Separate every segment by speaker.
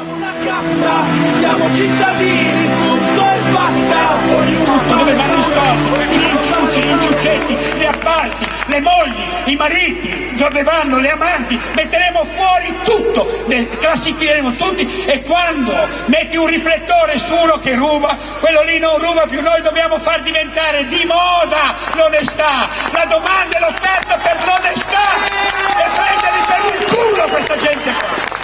Speaker 1: Siamo una casta, siamo cittadini, punto e basta.
Speaker 2: Tutto dove vanno i soldi, gli inciuci, gli inciuccetti, le appalti, le mogli, i mariti, dove vanno le amanti, metteremo fuori tutto, le classificheremo tutti e quando metti un riflettore su uno che ruba, quello lì non ruba più, noi dobbiamo far diventare di moda l'onestà, la domanda e l'offerta per l'onestà. E prenderli per il culo questa gente qua.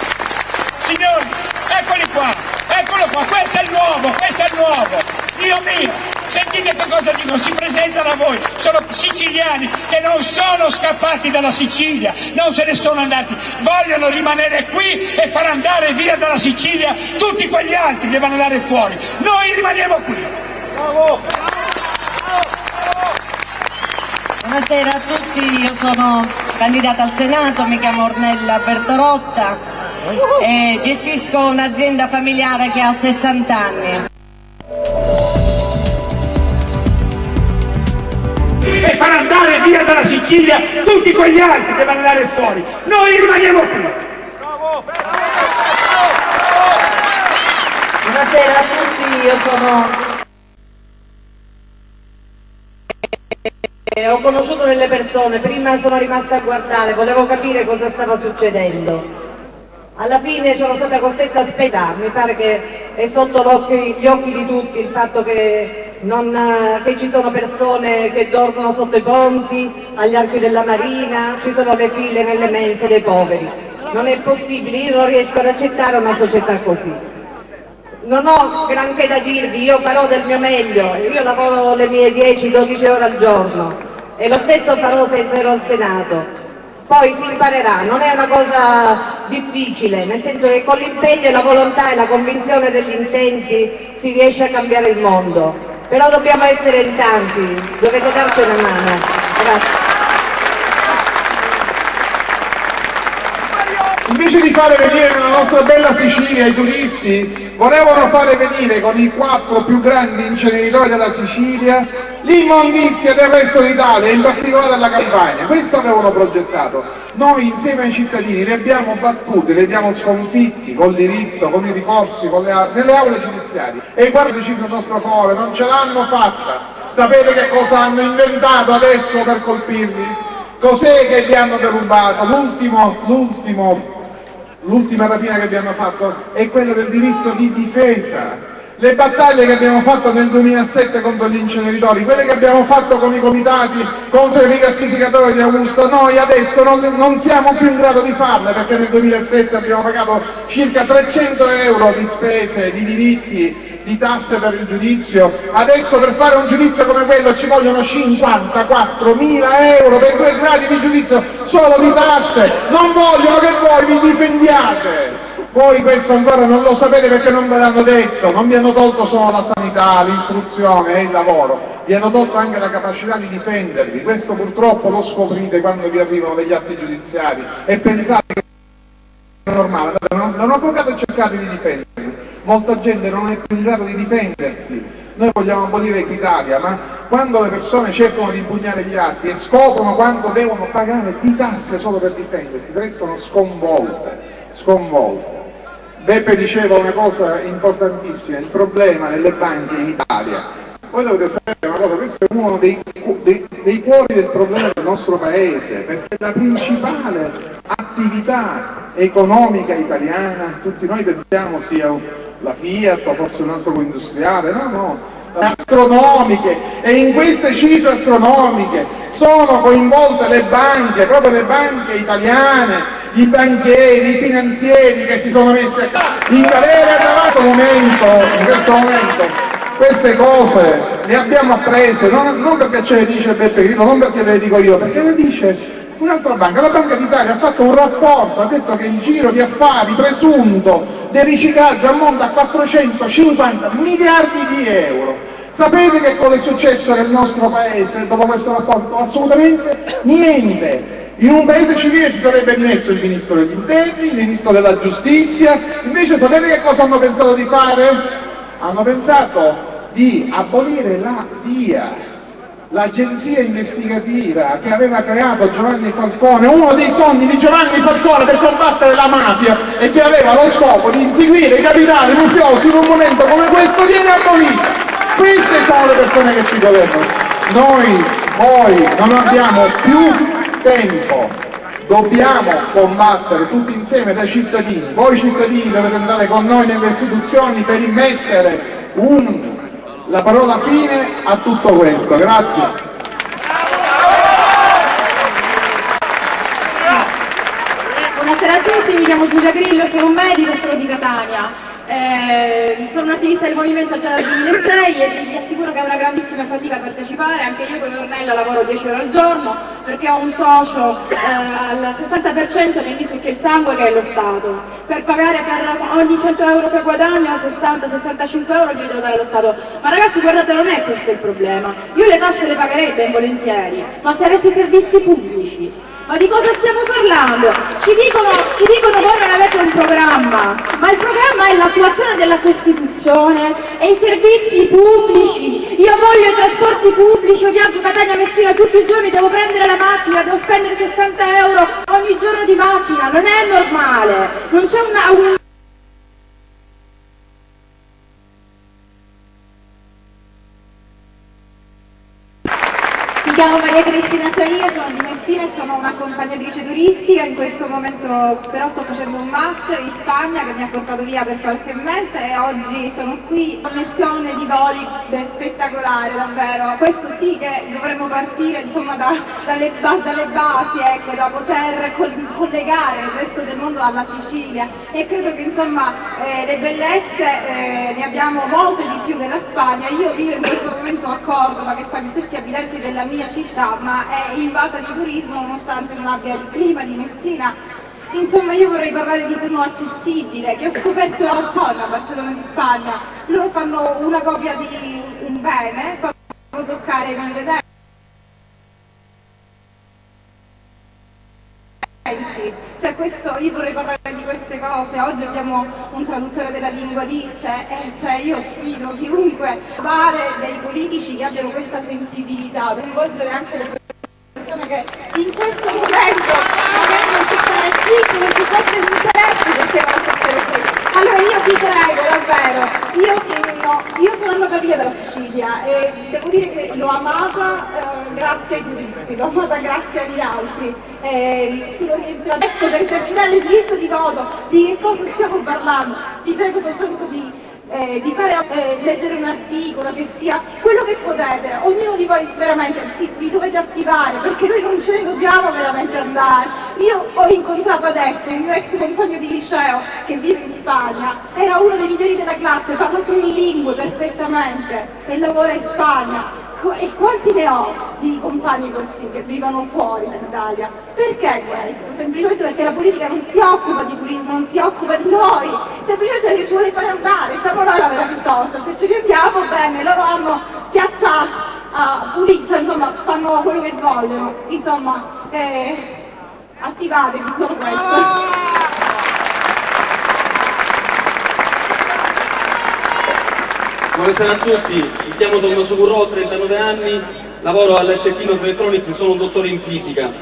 Speaker 2: Signori, eccoli qua, eccolo qua, questo è il nuovo, questo è il nuovo. Dio mio, sentite che cosa dicono, si presentano a voi, sono siciliani che non sono scappati dalla Sicilia, non se ne sono andati, vogliono rimanere qui e far andare via dalla Sicilia tutti quegli altri che vanno andare fuori. Noi rimaniamo qui.
Speaker 3: Buonasera a tutti, io sono candidata al Senato, mi chiamo Ornella Bertorotta e gestisco un'azienda familiare che ha 60 anni.
Speaker 2: E far andare via dalla Sicilia tutti quegli altri che vanno andare fuori. Noi rimaniamo qui.
Speaker 3: Buonasera a tutti, io sono... Eh, Ho conosciuto delle persone, prima sono rimasta a guardare, volevo capire cosa stava succedendo. Alla fine sono stata costretta a aspettare, mi pare che è sotto gli occhi di tutti il fatto che, non, eh, che ci sono persone che dormono sotto i ponti, agli archi della marina, ci sono le file nelle mense dei poveri. Non è possibile, io non riesco ad accettare una società così. Non ho granché da dirvi, io farò del mio meglio, io lavoro le mie 10-12 ore al giorno e lo stesso farò se sarò al Senato. Poi si imparerà, non è una cosa difficile, nel senso che con l'impegno e la volontà e la convinzione degli intenti si riesce a cambiare il mondo. Però dobbiamo essere in tanti, dovete darci una mano. Grazie.
Speaker 4: Invece di fare venire nella nostra bella Sicilia i turisti, volevano fare venire con i quattro più grandi inceneritori della Sicilia l'immondizia del resto d'Italia, in particolare della Campania. Questo avevano progettato. Noi insieme ai cittadini li abbiamo battuti, li abbiamo sconfitti col diritto, con i ricorsi, con le, nelle aule giudiziarie. E guarda deciso il nostro favore, non ce l'hanno fatta. Sapete che cosa hanno inventato adesso per colpirvi? Cos'è che vi hanno derubato? L'ultimo, l'ultimo L'ultima rapina che abbiamo fatto è quella del diritto di difesa. Le battaglie che abbiamo fatto nel 2007 contro gli inceneritori, quelle che abbiamo fatto con i comitati contro i rigassificatori di Augusto, noi adesso non, non siamo più in grado di farle perché nel 2007 abbiamo pagato circa 300 euro di spese, di diritti, di tasse per il giudizio. Adesso per fare un giudizio come quello ci vogliono 54 mila euro per due gradi di giudizio solo di tasse. Non vogliono che voi vi difendiate. Voi questo ancora non lo sapete perché non ve l'hanno detto, non vi hanno tolto solo la sanità, l'istruzione e il lavoro, vi hanno tolto anche la capacità di difendervi. Questo purtroppo lo scoprite quando vi arrivano degli atti giudiziari e pensate che è normale, Andate da un- avvocato cercate di difendervi. Molta gente non è più in grado di difendersi. Noi vogliamo abolire Equitalia, ma quando le persone cercano di impugnare gli atti e scoprono quanto devono pagare di tasse solo per difendersi, restano sconvolte, sconvolte. Beppe diceva una cosa importantissima, il problema delle banche in Italia. Voi dovete sapere una cosa, questo è uno dei, dei- dei cuori del problema del nostro paese, perché la principale attività economica italiana, tutti noi pensiamo sia la Fiat o forse un altro industriale, no, no, astronomiche e in queste cifre astronomiche sono coinvolte le banche, proprio le banche italiane, i banchieri, i finanzieri che si sono messi in galera da questo momento, in questo momento. Queste cose le abbiamo apprese, non, non perché ce le dice Beppe Grillo, non perché ve le dico io, perché le dice un'altra banca. La Banca d'Italia ha fatto un rapporto, ha detto che il giro di affari presunto del riciclaggio ammonta a 450 miliardi di euro. Sapete che cosa è successo nel nostro paese dopo questo rapporto? Assolutamente niente. In un paese civile si sarebbe dimesso il ministro degli interni, il ministro della giustizia, invece sapete che cosa hanno pensato di fare? Hanno pensato di abolire la DIA. l'agenzia investigativa che aveva creato Giovanni Falcone, uno dei sogni di Giovanni Falcone per combattere la mafia e che aveva lo scopo di inseguire i capitali mafiosi in un momento come questo viene abolita. Queste sono le persone che ci governano. Noi, voi, non abbiamo più tempo, dobbiamo combattere tutti insieme da cittadini. Voi cittadini dovete andare con noi nelle istituzioni per immettere un la parola fine a tutto questo. Grazie.
Speaker 5: Buonasera a tutti, mi chiamo Giulia Grillo, sono un medico, sono di Catania. Eh, sono un'attivista del movimento già dal 2006 e vi assicuro che è una grandissima fatica partecipare, anche io con Ornella lavoro 10 ore al giorno perché ho un socio eh, al 60% che mi succhia il sangue che è lo Stato. Per pagare per ogni 100 euro che guadagno 60-65 euro li devo dare allo Stato. Ma ragazzi guardate non è questo il problema, io le tasse le pagherei ben volentieri, ma se avessi servizi pubblici ma di cosa stiamo parlando? Ci dicono, ci dicono voi non avete un programma, ma il programma è l'attuazione della Costituzione e i servizi pubblici. Io voglio i trasporti pubblici, io viaggio Catania Messina tutti i giorni, devo prendere la macchina, devo spendere 60 euro ogni giorno di macchina, non è normale, non c'è una, un
Speaker 6: chiamo Maria Cristina Saia, sono e sono un'accompagnatrice turistica, in questo momento però sto facendo un master in Spagna che mi ha portato via per qualche mese e oggi sono qui, connessione di voli spettacolare davvero, questo sì che dovremmo partire insomma da, dalle, da, dalle, basi, ecco, da poter collegare il resto del mondo alla Sicilia. E credo che insomma eh, le bellezze eh, ne abbiamo molte di più della Spagna, io vivo in questo momento a Cordova che fa gli stessi abitanti della mia città, ma è invasa di turismo nonostante non abbia il clima di Messina. Insomma, io vorrei parlare di turismo accessibile, che ho scoperto a Ciona, a Barcellona di Spagna. Loro fanno una copia di un bene, fanno toccare con vedere. Cioè questo, io vorrei parlare di queste cose, oggi abbiamo un traduttore della lingua disse, e cioè io sfido chiunque fare dei politici che abbiano questa sensibilità, coinvolgere anche le persone che in questo momento si stare qui, non ci fosse l'interesse perché non stare qui. Allora io vi prego davvero, io, no, io sono andata via dalla Sicilia e devo dire che l'ho amata eh, grazie ai turisti, l'ho amata grazie agli altri. Eh, adesso per esercitare il diritto di voto, di che cosa stiamo parlando? Vi prego soltanto di eh, di fare eh, leggere un articolo, che sia quello che potete, ognuno di voi veramente si, vi dovete attivare perché noi non ce ne dobbiamo veramente andare. Io ho incontrato adesso il mio ex compagno di liceo che vive in Spagna, era uno dei migliori della classe, parla tre lingue perfettamente e lavora in Spagna e quanti ne ho di compagni così che vivono fuori dall'Italia? Perché questo? Semplicemente perché la politica non si occupa di turismo, non si occupa di noi, semplicemente perché ci vuole fare andare, siamo noi la vera risorsa, se ce li andiamo bene, loro hanno piazza a pulizia, insomma fanno quello che vogliono, insomma eh, attivatevi solo questo.
Speaker 7: Buonasera a tutti, mi chiamo Tommaso Currò, ho 39 anni, lavoro all'ST Microelectronics, sono un dottore in fisica.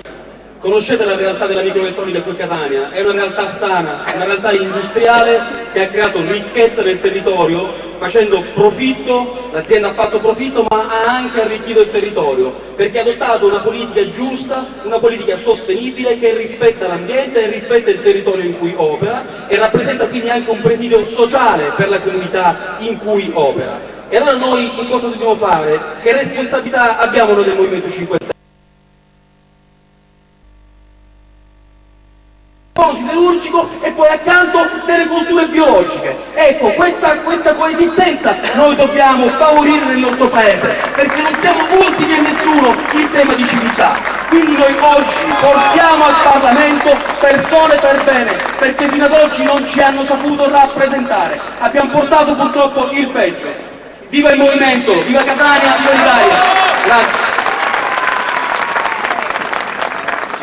Speaker 7: Conoscete la realtà della microelettronica qui a Catania? È una realtà sana, una realtà industriale che ha creato ricchezza nel territorio facendo profitto, l'azienda ha fatto profitto ma ha anche arricchito il territorio perché ha adottato una politica giusta, una politica sostenibile che rispetta l'ambiente e rispetta il territorio in cui opera e rappresenta quindi anche un presidio sociale per la comunità in cui opera. E allora noi che cosa dobbiamo fare? Che responsabilità abbiamo noi del Movimento 5 Stelle? Siderurgico e poi accanto delle culture biologiche. Ecco, questa, questa coesistenza noi dobbiamo favorire nel nostro paese, perché non siamo ultimi a nessuno in tema di civiltà. Quindi noi oggi portiamo al Parlamento persone per bene, perché fino ad oggi non ci hanno saputo rappresentare. Abbiamo portato purtroppo il peggio. Viva il movimento, viva Catania, viva l'Italia. Grazie.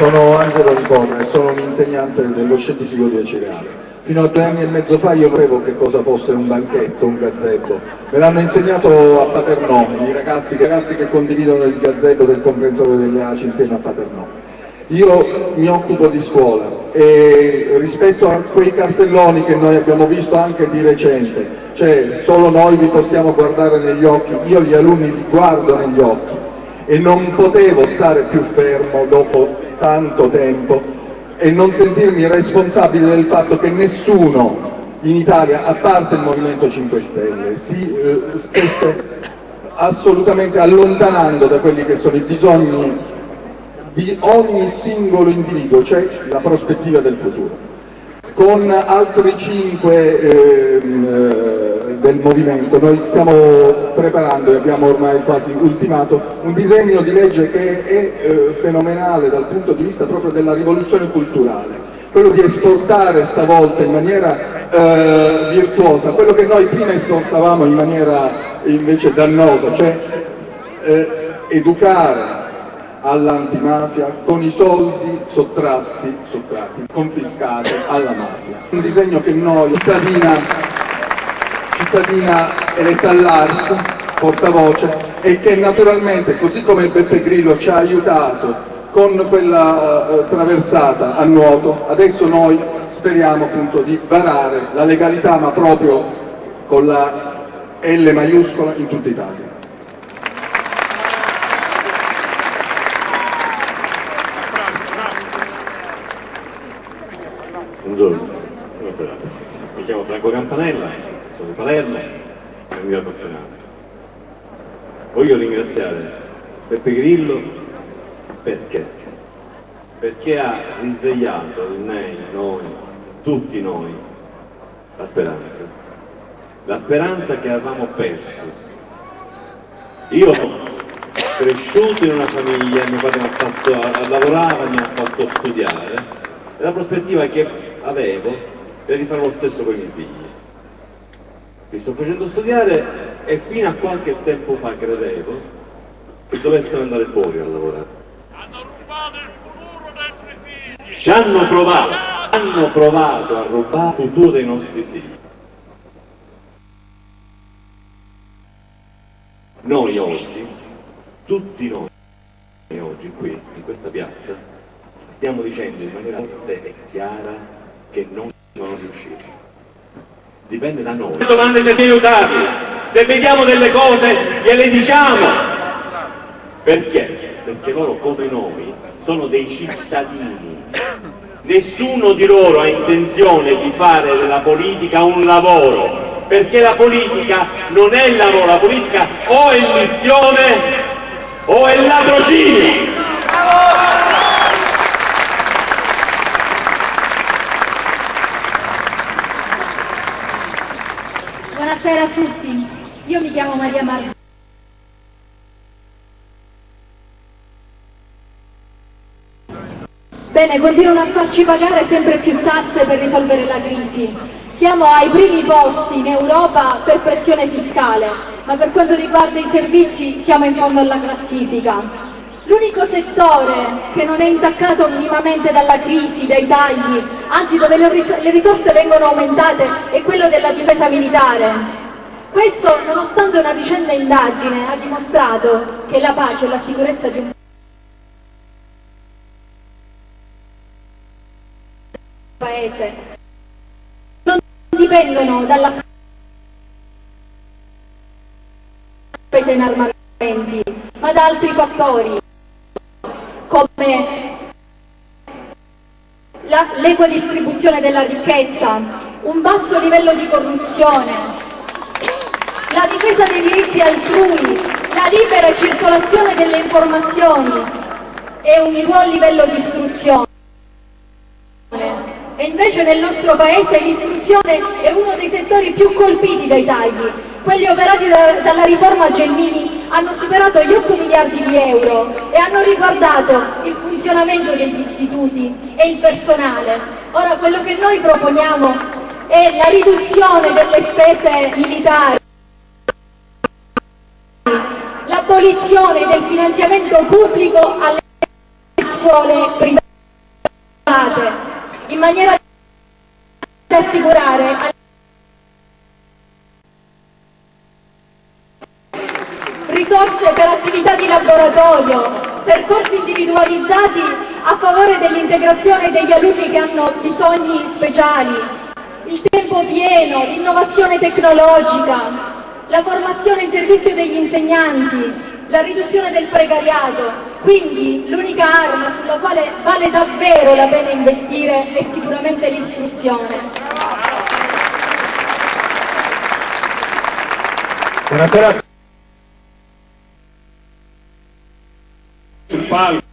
Speaker 8: Sono Angelo Ricorre, sono un insegnante dello scientifico di Acireale. Fino a due anni e mezzo fa io sapevo che cosa fosse un banchetto, un gazebo. Me l'hanno insegnato a Paternò, i ragazzi, ragazzi che condividono il gazebo del comprensorio delle ACI insieme a Paternò. Io mi occupo di scuola e rispetto a quei cartelloni che noi abbiamo visto anche di recente, cioè solo noi vi possiamo guardare negli occhi, io gli alunni li guardo negli occhi e non potevo stare più fermo dopo tanto tempo e non sentirmi responsabile del fatto che nessuno in Italia, a parte il Movimento 5 Stelle, si eh, stesse assolutamente allontanando da quelli che sono i bisogni di ogni singolo individuo, cioè la prospettiva del futuro. Con altri cinque ehm, eh, del movimento. Noi stiamo preparando e abbiamo ormai quasi ultimato un disegno di legge che è eh, fenomenale dal punto di vista proprio della rivoluzione culturale, quello di esportare stavolta in maniera eh, virtuosa. Quello che noi prima esportavamo in maniera invece dannosa, cioè eh, educare all'antimafia con i soldi sottratti, sottratti, confiscati alla mafia. Un disegno che noi, cittadina, cittadina eletta all'ARS, portavoce, e che naturalmente, così come Beppe Grillo ci ha aiutato con quella eh, traversata a nuoto, adesso noi speriamo appunto di varare la legalità, ma proprio con la L maiuscola in tutta Italia.
Speaker 9: Buongiorno, buonasera. Mi chiamo Franco Campanella, sono di Palermo, candidato al Senato. Voglio ringraziare Beppe Grillo perché? Perché ha risvegliato in me, noi, tutti noi, la speranza. La speranza che avevamo perso. Io cresciuto in una famiglia, mio padre mi ha fatto, lavorava, mi ha fatto studiare, e la prospettiva che avevo per di fare lo stesso con i miei figli. Mi sto facendo studiare e fino a qualche tempo fa credevo che dovessero andare fuori a lavorare.
Speaker 10: Hanno rubato il futuro dei nostri figli!
Speaker 9: Ci hanno provato, hanno provato a rubare il futuro dei nostri figli. Noi oggi, tutti noi oggi qui, in questa piazza, stiamo dicendo in maniera forte e chiara che non sono riusciti. Dipende da noi. Le domande siete aiutati, se vediamo delle cose gliele diciamo. Perché? Perché loro come noi sono dei cittadini. Nessuno di loro ha intenzione di fare della politica un lavoro, perché la politica non è lavoro, la politica o è missione o è ladrocinio.
Speaker 11: Buonasera a tutti, io mi chiamo Maria Marzano. Bene, continuano a farci pagare sempre più tasse per risolvere la crisi. Siamo ai primi posti in Europa per pressione fiscale, ma per quanto riguarda i servizi siamo in fondo alla classifica. L'unico settore che non è intaccato minimamente dalla crisi, dai tagli, anzi dove le risorse vengono aumentate, è quello della difesa militare. Questo nonostante una recente indagine ha dimostrato che la pace e la sicurezza di un paese non dipendono dalla spesa in armamenti, ma da altri fattori come l'equa distribuzione della ricchezza, un basso livello di corruzione, la difesa dei diritti altrui, la libera circolazione delle informazioni e un buon livello di istruzione. E invece nel nostro paese l'istruzione è uno dei settori più colpiti dai tagli. Quelli operati da, dalla riforma Gelmini hanno superato gli 8 miliardi di euro e hanno riguardato il funzionamento degli istituti e il personale. Ora quello che noi proponiamo è la riduzione delle spese militari, l'abolizione del finanziamento pubblico alle scuole private in maniera assicurare risorse per attività di laboratorio, percorsi individualizzati a favore dell'integrazione degli alunni che hanno bisogni speciali, il tempo pieno, l'innovazione tecnologica, la formazione in servizio degli insegnanti, la riduzione del precariato. Quindi l'unica arma sulla quale vale davvero la pena investire è sicuramente l'istruzione.
Speaker 12: Buonasera. Sul palco.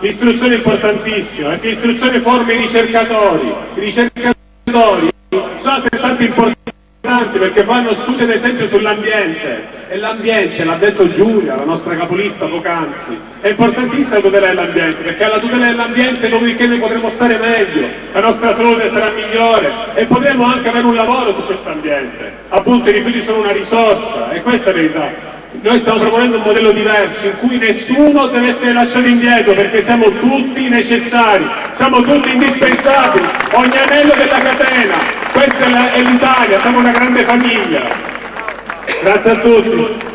Speaker 12: L'istruzione è importantissima, perché l'istruzione forma i ricercatori. I ricercatori sono altrettanto importanti perché fanno studi ad esempio sull'ambiente e l'ambiente, l'ha detto Giulia, la nostra capolista poc'anzi, è importantissima la tutela dell'ambiente perché alla tutela dell'ambiente dopodiché noi potremo stare meglio, la nostra salute sarà migliore e potremo anche avere un lavoro su questo ambiente. Appunto i rifiuti sono una risorsa e questa è la verità. Noi stiamo proponendo un modello diverso in cui nessuno deve essere lasciato indietro perché siamo tutti necessari, siamo tutti indispensabili, ogni anello della catena, questa è l'Italia, siamo una grande famiglia. Grazie a tutti.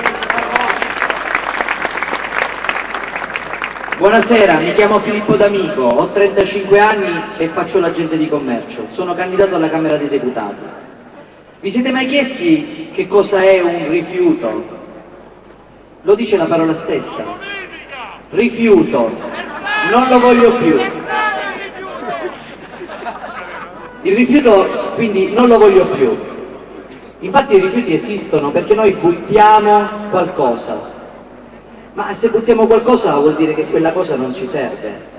Speaker 13: Buonasera, mi chiamo Filippo D'Amico, ho 35 anni e faccio l'agente di commercio. Sono candidato alla Camera dei Deputati. Vi siete mai chiesti che cosa è un rifiuto? Lo dice la parola stessa. Rifiuto. Non lo voglio più. Il rifiuto quindi non lo voglio più. Infatti i rifiuti esistono perché noi buttiamo qualcosa. Ma se buttiamo qualcosa vuol dire che quella cosa non ci serve.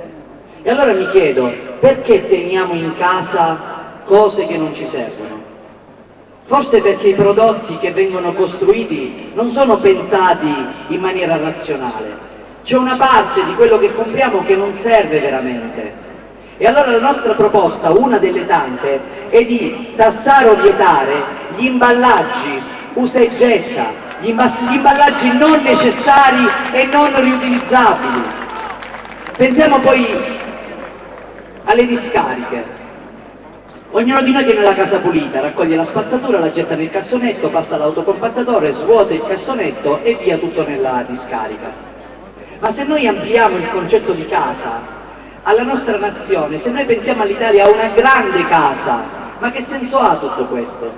Speaker 13: E allora mi chiedo, perché teniamo in casa cose che non ci servono? Forse perché i prodotti che vengono costruiti non sono pensati in maniera razionale. C'è una parte di quello che compriamo che non serve veramente. E allora la nostra proposta, una delle tante, è di tassare o vietare gli imballaggi usa e getta, gli, imballaggi non necessari e non riutilizzabili. Pensiamo poi alle discariche. Ognuno di noi tiene la casa pulita, raccoglie la spazzatura, la getta nel cassonetto, passa all'autocompattatore, svuota il cassonetto e via tutto nella discarica. Ma se noi ampliamo il concetto di casa alla nostra nazione, se noi pensiamo all'Italia a una grande casa, ma che senso ha tutto questo?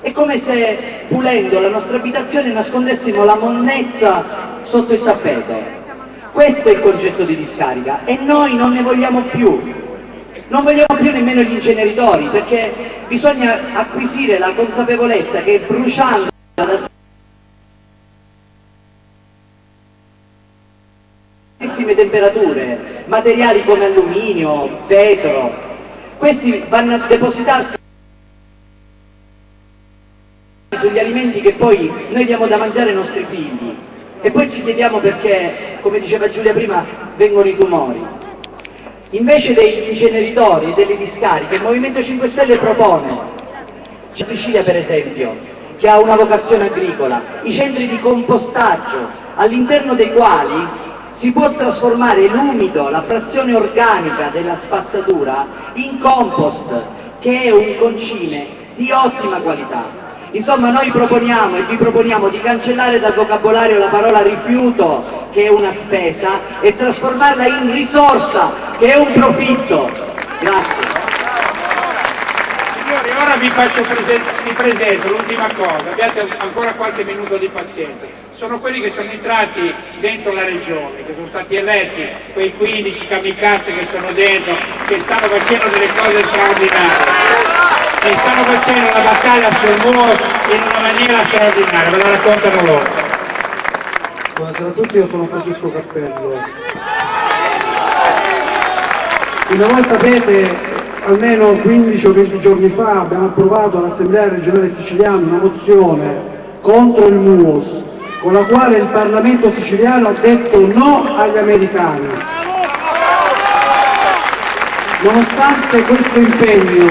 Speaker 13: È come se pulendo la nostra abitazione nascondessimo la monnezza sotto il tappeto. Questo è il concetto di discarica e noi non ne vogliamo più. Non vogliamo più nemmeno gli inceneritori perché bisogna acquisire la consapevolezza che bruciando ad altissime temperature, materiali come alluminio, vetro, questi vanno a depositarsi sugli alimenti che poi noi diamo da mangiare ai nostri figli e poi ci chiediamo perché, come diceva Giulia prima, vengono i tumori. Invece degli inceneritori e delle discariche, il Movimento 5 Stelle propone, c'è Sicilia per esempio, che ha una vocazione agricola, i centri di compostaggio, all'interno dei quali si può trasformare l'umido, la frazione organica della spazzatura, in compost, che è un concime di ottima qualità. Insomma noi proponiamo e vi proponiamo di cancellare dal vocabolario la parola rifiuto, che è una spesa, e trasformarla in risorsa, che è un profitto. Grazie.
Speaker 2: Signori, ora vi faccio presente, vi presento l'ultima cosa, abbiate ancora qualche minuto di pazienza. Sono quelli che sono entrati dentro la regione, che sono stati eletti, quei 15 kamikaze che sono dentro, che stanno facendo delle cose straordinarie e stanno facendo una battaglia sul MUOS in una maniera straordinaria, ve la raccontano loro.
Speaker 14: Buonasera a tutti, io sono Francesco Cappello. Come voi sapete, almeno 15 o 20 giorni fa abbiamo approvato all'Assemblea regionale siciliana una mozione contro il MUOS, con la quale il Parlamento siciliano ha detto no agli americani. Nonostante questo impegno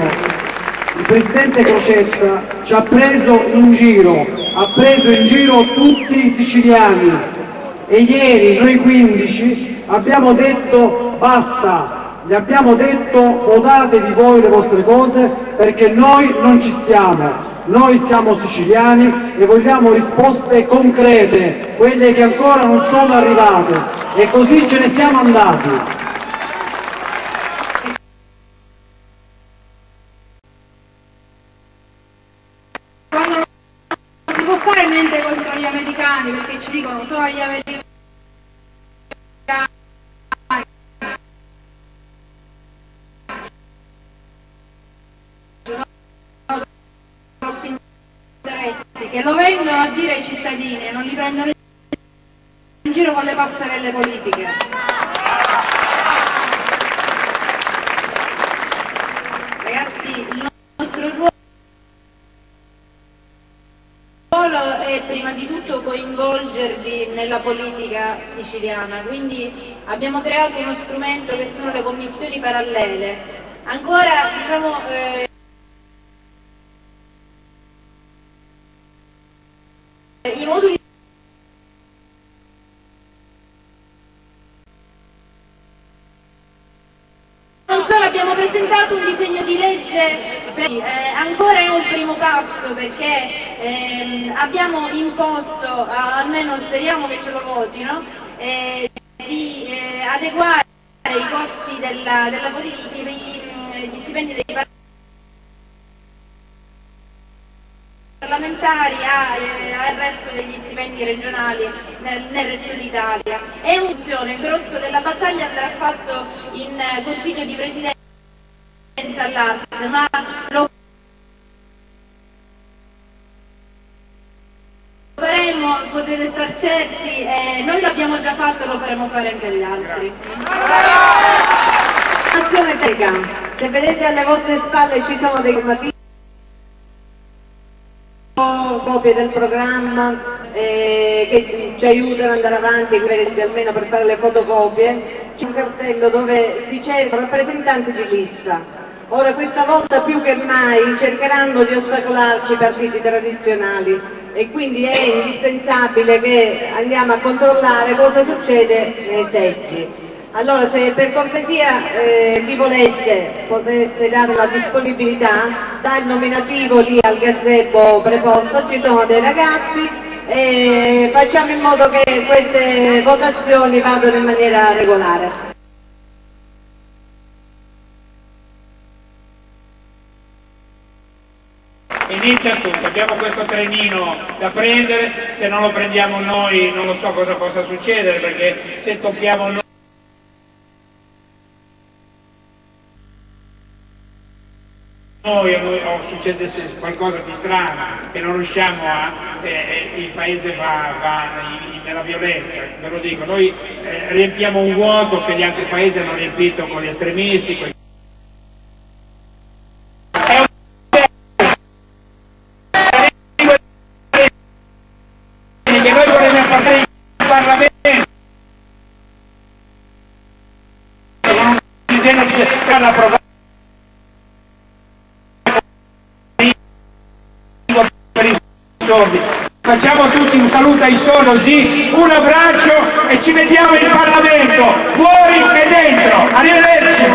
Speaker 14: il Presidente Crocetta ci ha preso in giro, ha preso in giro tutti i siciliani e ieri noi 15 abbiamo detto basta, Gli abbiamo detto votatevi voi le vostre cose perché noi non ci stiamo. Noi siamo siciliani e vogliamo risposte concrete, quelle che ancora non sono arrivate. E così ce ne siamo andati.
Speaker 15: Che lo vengono a dire ai cittadini e non li prendono in giro con le passerelle politiche. Ragazzi, il nostro ruolo è prima di tutto coinvolgervi nella politica siciliana, quindi abbiamo creato uno strumento che sono le commissioni parallele. Ancora diciamo eh, i moduli Non solo abbiamo presentato un disegno di legge, eh, ancora è un primo passo perché ehm, abbiamo imposto, almeno speriamo che ce lo votino, eh, di eh, adeguare i costi della, della politica, i- gli stipendi dei parlamentari a- eh, al resto degli stipendi regionali nel, nel resto d'Italia. È un'opzione, il grosso della battaglia andrà fatto in eh, Consiglio di Presidenza all'arte, ma lo faremo, potete star certi, eh, noi l'abbiamo già fatto lo faremo fare anche agli altri.
Speaker 3: Azione. Se vedete alle vostre spalle ci sono dei combattitori copie del programma eh, che ci aiutano ad andare avanti, questi almeno per fare le fotocopie. C'è un cartello dove si cerca rappresentanti di lista. Ora questa volta più che mai cercheranno di ostacolarci i partiti tradizionali e quindi è indispensabile che andiamo a controllare cosa succede nei seggi. Allora se per cortesia eh, chi volesse potesse dare la disponibilità, dà il nominativo lì al gazebo preposto, ci sono dei ragazzi e facciamo in modo che queste votazioni vadano in maniera regolare.
Speaker 2: Inizia tutto, abbiamo questo trenino da prendere, se non lo prendiamo noi non lo so cosa possa succedere perché se tocchiamo noi noi o, noi- o succede se- qualcosa di strano che non riusciamo a, eh, eh, il paese va, va in- nella violenza, ve lo dico, noi eh, riempiamo un vuoto che gli altri paesi hanno riempito con gli estremisti, con per l'approvazione per i sordi. Facciamo tutti un saluto ai sordi, un abbraccio e ci vediamo in Parlamento, fuori e dentro. Arrivederci.